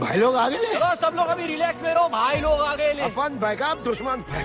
भाई लोग आगे ले। सब लोग अभी रिलैक्स में रहो भाई लोग आगे ले। अपन भाई दुश्मन भाई।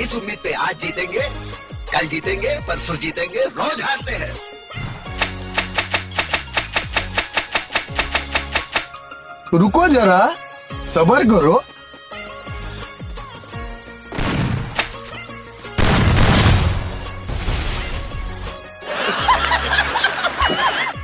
इस उम्मीद पे आज जीतेंगे कल जीतेंगे परसों जीतेंगे रोज हारते हैं। रुको जरा सबर करो।